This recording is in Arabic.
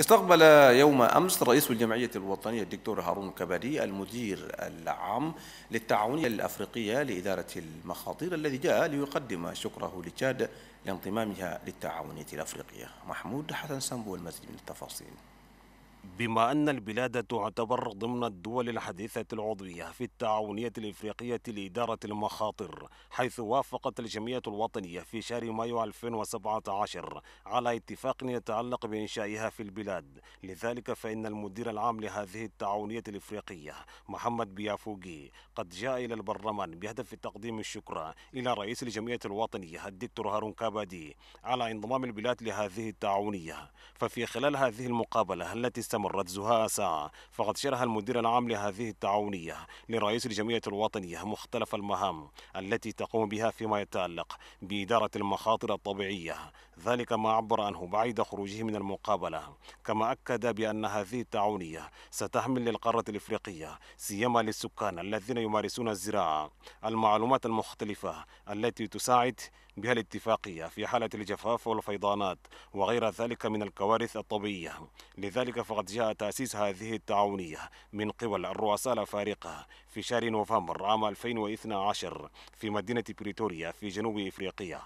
استقبل يوم أمس رئيس الجمعية الوطنية الدكتور هارون كبادي المدير العام للتعاونية الأفريقية لإدارة المخاطر الذي جاء ليقدم شكره لتشاد لانضمامها للتعاونية الأفريقية. محمود حسن سامبو المزيد من التفاصيل. بما أن البلاد تعتبر ضمن الدول الحديثة العضوية في التعاونية الإفريقية لإدارة المخاطر حيث وافقت الجمعية الوطنية في شهر مايو 2017 على اتفاق يتعلق بإنشائها في البلاد. لذلك فإن المدير العام لهذه التعاونية الإفريقية محمد بيافوغي قد جاء إلى البرلمان بهدف تقديم الشكر إلى رئيس الجمعية الوطنية الدكتور هارون كابادي على انضمام البلاد لهذه التعاونية. ففي خلال هذه المقابلة التي استمرت زهاء ساعة فقد شرح المدير العام لهذه التعاونية لرئيس الجمعية الوطنية مختلف المهام التي تقوم بها فيما يتعلق بإدارة المخاطر الطبيعية. ذلك ما عبر عنه بعد خروجه من المقابلة. كما أكد بأن هذه التعاونية ستحمل للقارة الإفريقية سيما للسكان الذين يمارسون الزراعة. المعلومات المختلفة التي تساعد بها الاتفاقية في حالة الجفاف والفيضانات وغير ذلك من الكوارث الطبيعية. لذلك فقد جاء تأسيس هذه التعاونية من قبل الرؤساء الأفارقة في شهر نوفمبر عام 2012 في مدينة بريتوريا في جنوب إفريقيا.